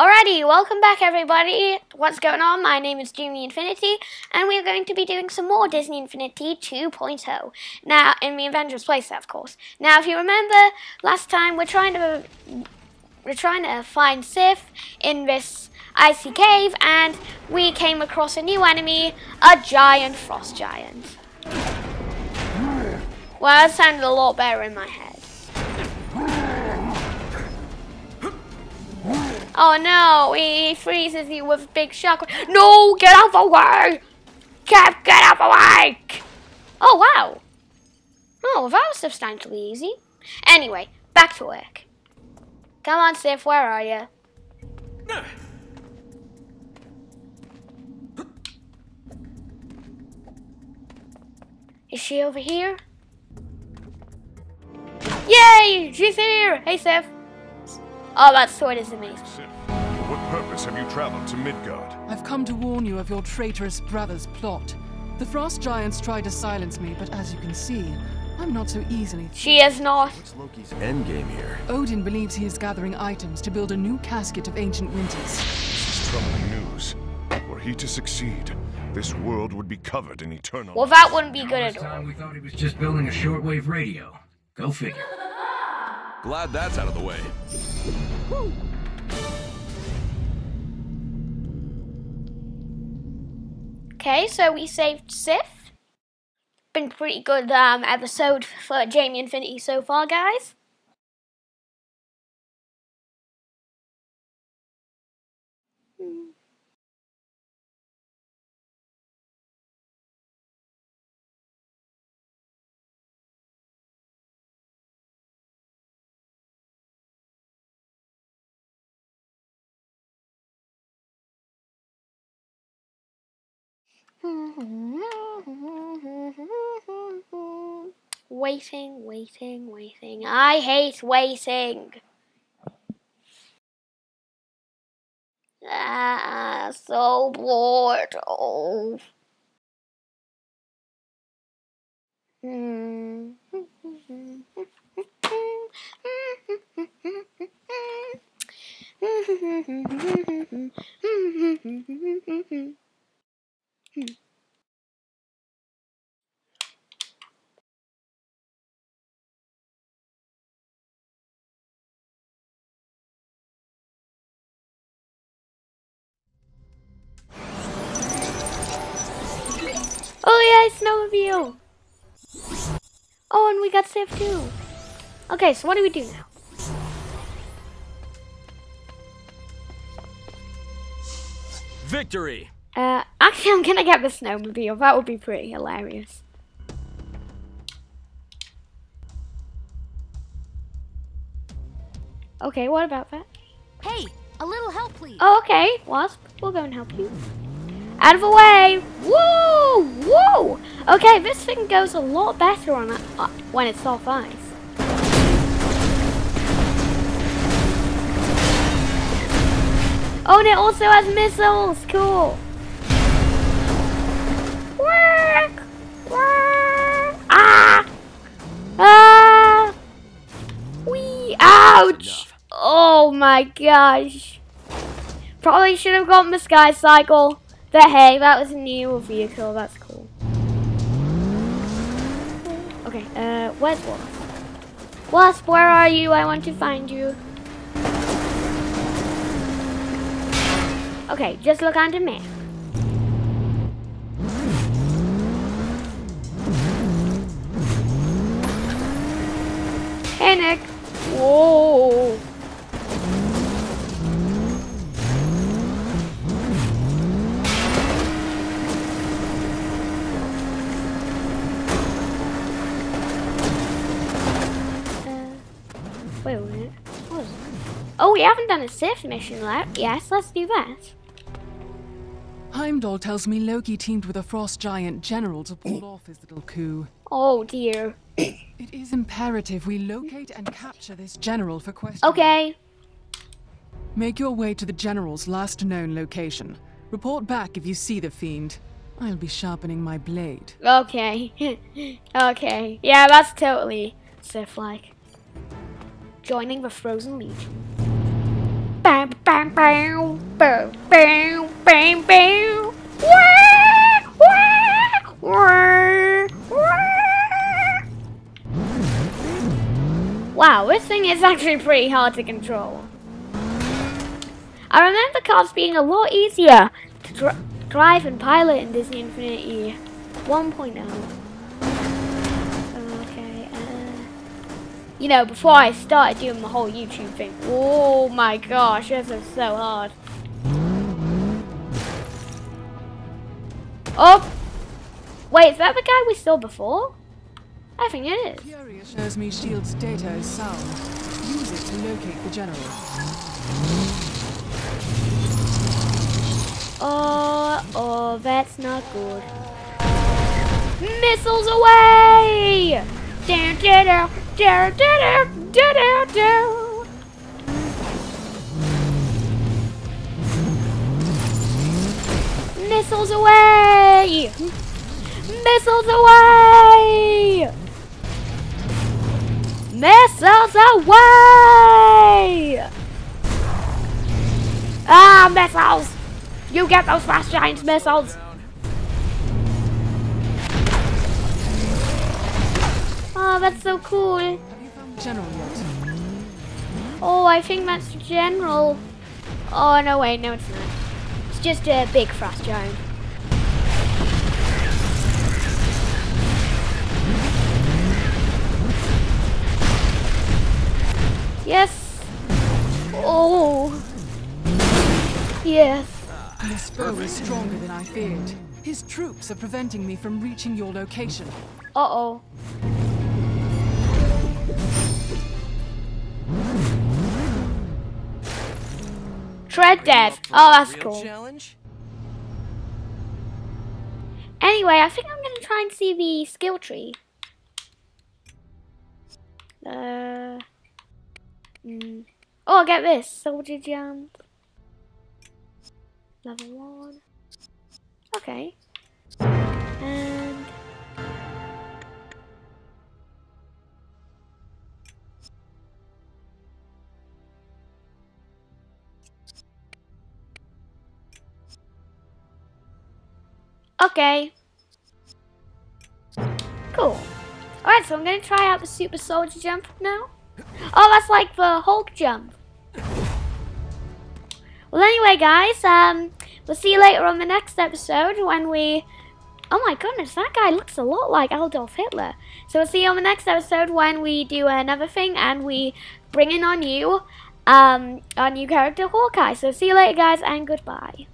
Alrighty, welcome back everybody. What's going on? My name is Jamie Infinity, and we're going to be doing some more Disney Infinity 2.0. Now, in the Avengers playset, of course. Now, if you remember, last time we're trying to we're trying to find Sif in this icy cave, and we came across a new enemy, a giant frost giant. Well, that sounded a lot better in my head. Oh no, he freezes you with big shock. No, get out of the way! Cap, get out of the way! Oh wow. Oh, well, that was substantially easy. Anyway, back to work. Come on, Sif, where are you? No. Is she over here? Yay! She's here! Hey, Sif. Oh, that sword is amazing. For what purpose have you traveled to Midgard? I've come to warn you of your traitorous brother's plot. The Frost Giants tried to silence me, but as you can see, I'm not so easily. She is not. What's Loki's endgame here? Odin believes he is gathering items to build a new casket of ancient winters. This is troubling news. Were he to succeed, this world would be covered in eternal. Well, that wouldn't be good at all. time we thought he was just building a shortwave radio. Go figure. Glad that's out of the way. Okay, so we saved Sif. Been pretty good um, episode for Jamie Infinity so far, guys. Waiting, waiting, waiting. I hate waiting. Ah, so bored. Oh. Oh yeah, snowmobile. Oh, and we got Sif too. Okay, so what do we do now? Victory! Uh, actually, I'm gonna get the snowmobile. That would be pretty hilarious. Okay, what about that? Hey, a little help, please. Oh, okay, Wasp, we'll go and help you. Out of the way! Woo! Woo! Okay, this thing goes a lot better on it uh, when it's off ice. Oh, and it also has missiles. Cool. Ah! Ah! Wee! Ouch! Oh my gosh. Probably should have gotten the Sky Cycle. But hey, that was a new vehicle. That's cool. Okay, uh, where's Wasp? Wasp, where are you? I want to find you. Okay, just look under me. Nick. Whoa. Uh, wait a minute. What is? Oh, we haven't done a Sif mission yet. Yes, let's do that. Heimdall tells me Loki teamed with a Frost Giant general to pull off his little coup. Oh dear. It is imperative we locate and capture this general for questioning. Okay. Make your way to the general's last known location. Report back if you see the fiend. I'll be sharpening my blade. Okay. okay. Yeah, that's totally Sif like. Joining the Frozen Legion. Bam, bam, bam, bam, bam, bam, bam, this thing is actually pretty hard to control. I remember cars being a lot easier to dri drive and pilot in Disney Infinity 1.0. Okay, uh, you know, before I started doing the whole YouTube thing. Oh my gosh, this is so hard. Oh! Wait, is that the guy we saw before? I think it is. Curia shows me Shield's data is sound. Use it to locate the general. Oh, oh, that's not good. Missiles away! Down, down, down, down, down, down, down. Missiles away! Missiles away! Missiles away! Ah, missiles! You get those fast giant missiles! Oh, that's so cool. Oh, I think that's general. Oh, no, wait, no, it's not. It's just a big frost giant. Yes. Oh. Yes. This foe is stronger than I feared. His troops are preventing me from reaching your location. Uh-oh. Tread death. Oh, that's cool. challenge? Anyway, I think I'm gonna try and see the skill tree. Uh. Mm. Oh, I'll get this soldier jump. Level one. Okay. And Okay. Cool. Alright, so I'm gonna try out the super soldier jump now. Oh, that's like the Hulk jump. Well, anyway, guys, um, we'll see you later on the next episode when we... Oh my goodness, that guy looks a lot like Adolf Hitler. So we'll see you on the next episode when we do another thing and we bring in our new, um, our new character, Hawkeye. So see you later, guys, and goodbye.